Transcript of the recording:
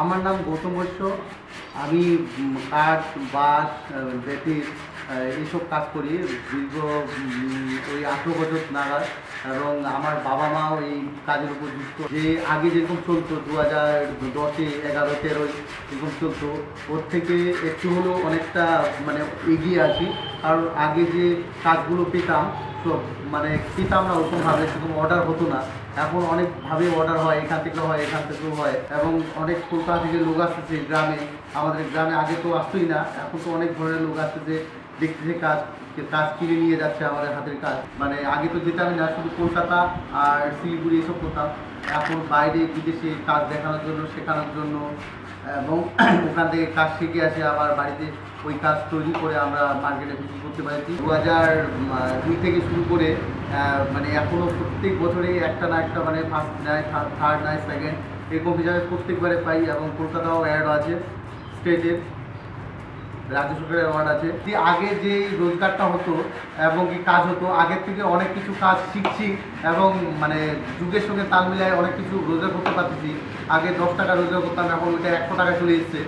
আমার নাম গৌতম বৈশ্য। আমি কাঠ বাস বেতির এইসব কাজ করি দীর্ঘ ওই আঠেরো বছর নাগাদ। এবং আমার বাবা মাও এই কাজের উপর যুক্ত। যে আগে যেরকম চলতো, দু হাজার দশে এগারো, তেরোয় এরকম চলতো, ওর থেকে একটু হলেও অনেকটা মানে এগিয়ে আছি। কারণ আগে যে কাজগুলো পেতাম মানে পেতাম না ওরকমভাবে সেরকম অর্ডার হতো না। এখন অনেকভাবে অর্ডার হয়, এখান থেকে হয়, এখান থেকেও হয় এবং অনেক কলকাতা থেকে লোক আসতেছে গ্রামে। আমাদের গ্রামে আগে তো আসতোই না, এখন তো অনেক ধরনের লোক আসতেছে, দেখতেছে কাজ কাজ কিনে নিয়ে যাচ্ছে আমাদের হাতের কাজ। মানে আগে তো যেতামই না, শুধু কলকাতা আর শিলিগুড়ি এসব করতাম। এখন বাইরে বিদেশে কাজ দেখানোর জন্য, শেখানোর জন্য, এবং ওখান থেকে কাজ শিখে আসে, আবার বাড়িতে ওই কাজ তৈরি করে আমরা মার্কেটে বিক্রি করতে পারছি। দু হাজার দুই থেকে শুরু করে মানে এখনও প্রত্যেক বছরেই একটা না একটা মানে ফার্স্ট নেয় থার্ড নেয় সেকেন্ড এরকম হিসাবে প্রত্যেকবারে পাই, এবং কলকাতাও অ্যাড আছে স্টেটের রাজ্য সরকারের অ্যাওয়ার্ড আছে। যে আগে যে রোজগারটা হতো এবং কি কাজ হতো, আগের থেকে অনেক কিছু কাজ শিখছি এবং মানে যুগের সঙ্গে তাল মিলায় অনেক কিছু রোজগার করতে পারতেছি। আগে দশ টাকা রোজগার করতাম, এখন ওইটা একশো টাকা চলে এসছে।